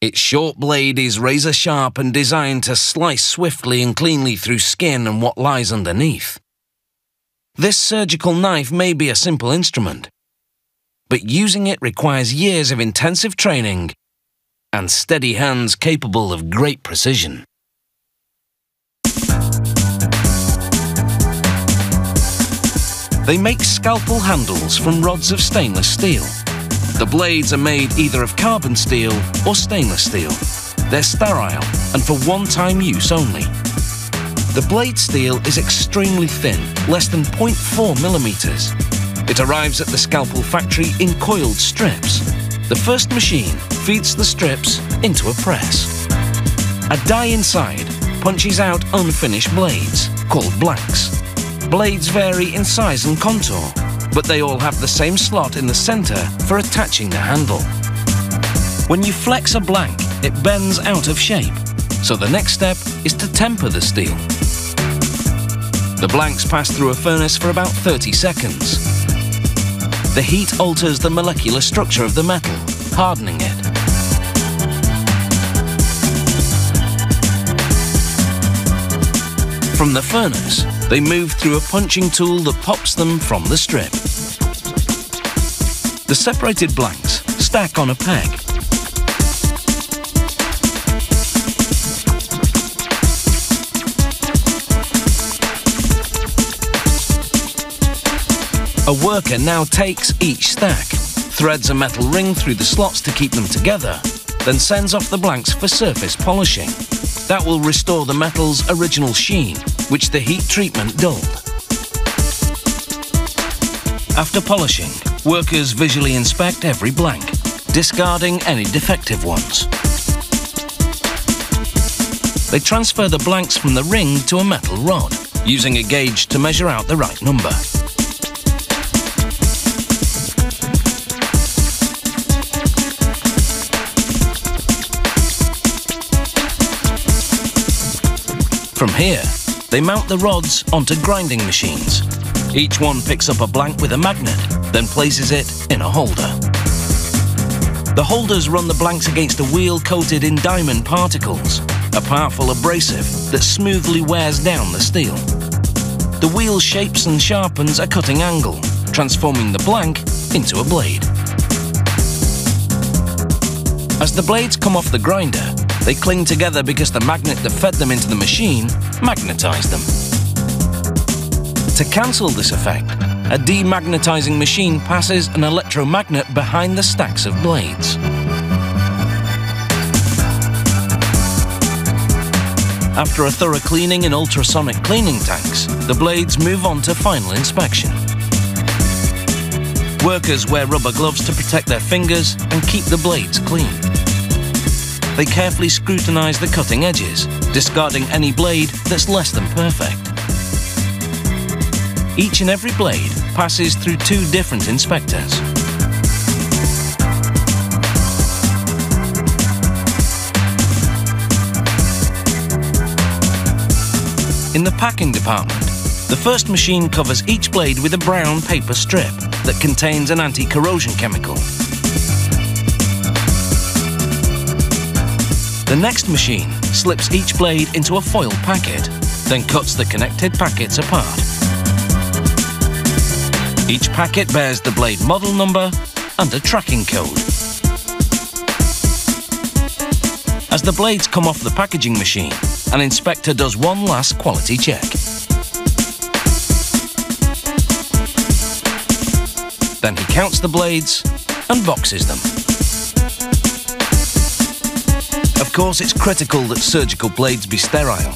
Its short blade is razor sharp and designed to slice swiftly and cleanly through skin and what lies underneath. This surgical knife may be a simple instrument, but using it requires years of intensive training and steady hands capable of great precision. They make scalpel handles from rods of stainless steel. The blades are made either of carbon steel or stainless steel. They're sterile and for one-time use only. The blade steel is extremely thin, less than 0.4 millimeters. It arrives at the scalpel factory in coiled strips. The first machine feeds the strips into a press. A die inside punches out unfinished blades, called blanks. Blades vary in size and contour, but they all have the same slot in the center for attaching the handle. When you flex a blank, it bends out of shape, so the next step is to temper the steel. The blanks pass through a furnace for about 30 seconds. The heat alters the molecular structure of the metal, hardening it. From the furnace, they move through a punching tool that pops them from the strip. The separated blanks stack on a peg. A worker now takes each stack, threads a metal ring through the slots to keep them together, then sends off the blanks for surface polishing. That will restore the metal's original sheen, which the heat treatment dulled. After polishing, workers visually inspect every blank, discarding any defective ones. They transfer the blanks from the ring to a metal rod, using a gauge to measure out the right number. From here, they mount the rods onto grinding machines. Each one picks up a blank with a magnet, then places it in a holder. The holders run the blanks against a wheel coated in diamond particles, a powerful abrasive that smoothly wears down the steel. The wheel shapes and sharpens a cutting angle, transforming the blank into a blade. As the blades come off the grinder, they cling together because the magnet that fed them into the machine magnetized them. To cancel this effect, a demagnetizing machine passes an electromagnet behind the stacks of blades. After a thorough cleaning in ultrasonic cleaning tanks, the blades move on to final inspection. Workers wear rubber gloves to protect their fingers and keep the blades clean they carefully scrutinise the cutting edges, discarding any blade that's less than perfect. Each and every blade passes through two different inspectors. In the packing department, the first machine covers each blade with a brown paper strip that contains an anti-corrosion chemical The next machine slips each blade into a foil packet, then cuts the connected packets apart. Each packet bears the blade model number and a tracking code. As the blades come off the packaging machine, an inspector does one last quality check. Then he counts the blades and boxes them. Of course, it's critical that surgical blades be sterile.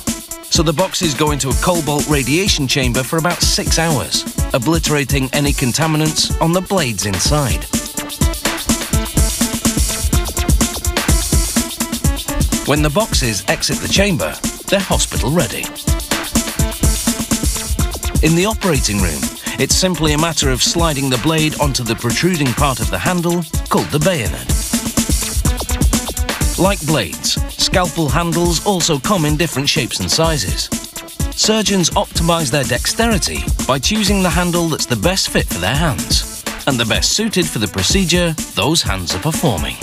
So the boxes go into a cobalt radiation chamber for about six hours, obliterating any contaminants on the blades inside. When the boxes exit the chamber, they're hospital ready. In the operating room, it's simply a matter of sliding the blade onto the protruding part of the handle, called the bayonet. Like blades, scalpel handles also come in different shapes and sizes. Surgeons optimize their dexterity by choosing the handle that's the best fit for their hands and the best suited for the procedure those hands are performing.